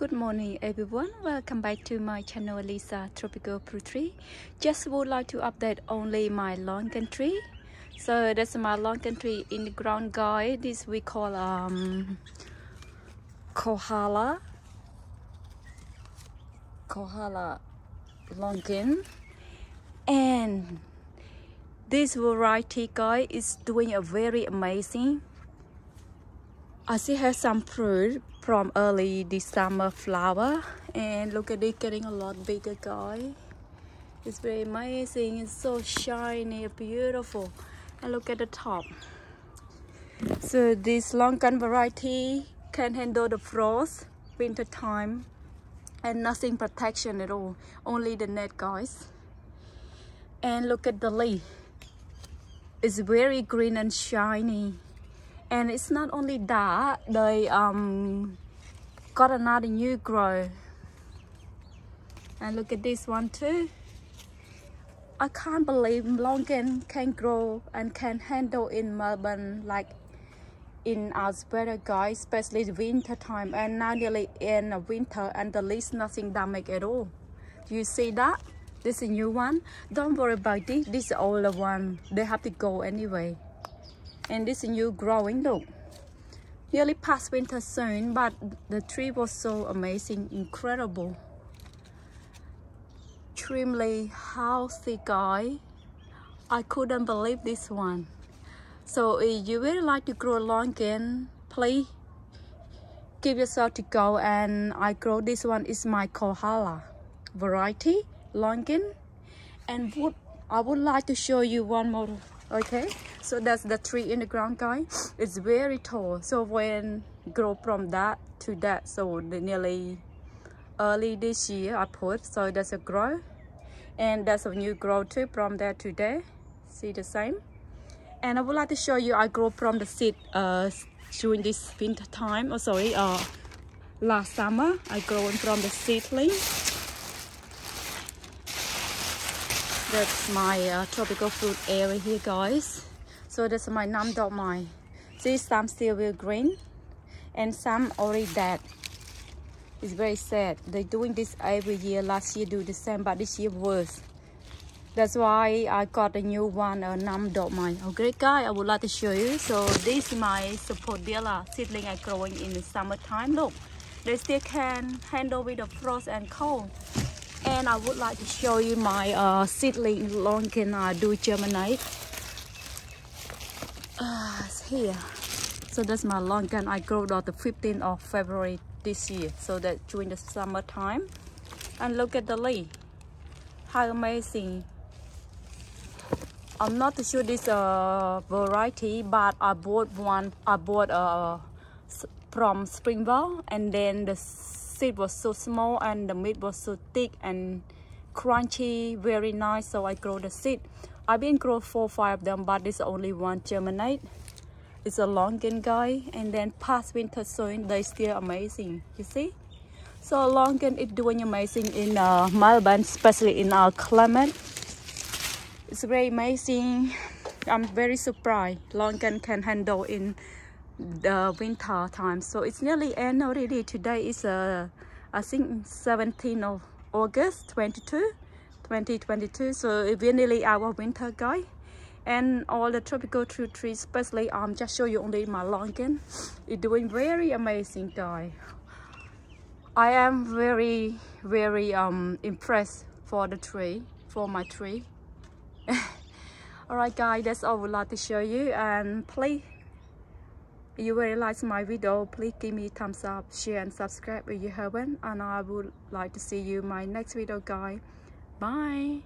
Good morning everyone, welcome back to my channel Alyssa's Tropical Fruit Tree. Just would like to update only my longan tree. So that's my longan tree in the ground guy. This we call um Kohala. Kohala longan. And this variety guy is doing a very amazing. I see have some fruit from early this summer flower and look at it getting a lot bigger guy. It's very amazing. It's so shiny beautiful. And look at the top. So this longan variety can handle the frost winter time and nothing protection at all. Only the net guys. And look at the leaf. It's very green and shiny and it's not only that they um got another new grow. And look at this one too. I can't believe longan can grow and can handle in Melbourne like in Australia guys especially the winter time. And now nearly in winter and the least nothing damage at all. Do you see that? This is a new one. Don't worry about this this is older one. They have to go anyway and this new growing though nearly past winter soon but the tree was so amazing incredible. Extremely healthy guy. I couldn't believe this one. So if you really like to grow longan please give yourself to go and I grow this one. Is my kohala variety longan and would I would like to show you one more okay so that's the tree in the ground guy it's very tall. So when grow from that to that so nearly early this year i put so that's a grow. And that's a new grow too from there to there. See the same? And i would like to show you i grow from the seed uh during this winter time oh sorry uh last summer. I grown from the seedling that's my uh, tropical fruit area here guys. So that's my Nam Doc Mai see some still will green and some already dead. It's very sad. They're doing this every year. Last year do the same but this year worse. That's why i got a new one a Nam Doc Mai okay guy i would like to show you. So this is my sapodilla seedling i growing in the summertime. Look they still can handle with the frost and cold and I would like to show you my uh, seedling longan uh, do germinate uh, here. So that's my longan I grew on the 15th of February this year. So that during the summer time. And look at the leaf how amazing. I'm not sure this uh, variety but I bought one I bought uh, from Springvale and then the seed was so small and the meat was so thick and crunchy very nice so i grow the seed. I've been grow four five of them but this only one germinate. It's a longan guy and then past winter soon they still amazing you see? So long longan is doing amazing in uh, melbourne especially in our climate. It's very amazing. I'm very surprised longan can handle in the winter time. So it's nearly end already. Today is uh, i think 17th of august 22 2022 so it's nearly our winter guy. And all the tropical fruit trees especially um just show you only my longan it's doing very amazing guy. I am very very um impressed for the tree for my tree. All right guys that's all i would like to show you. And please if you really like my video, please give me thumbs up, share and subscribe if you haven't. And I would like to see you my next video guys. Bye.